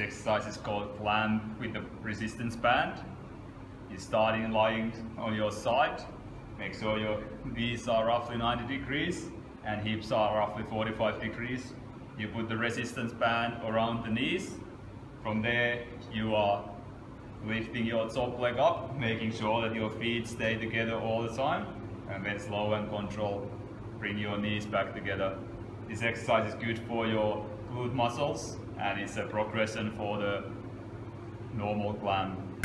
exercise is called clam with the resistance band. You're starting lying on your side. Make sure your knees are roughly 90 degrees and hips are roughly 45 degrees. You put the resistance band around the knees. From there, you are lifting your top leg up, making sure that your feet stay together all the time. And then slow and control, bring your knees back together. This exercise is good for your glute muscles and it's a progression for the normal clam.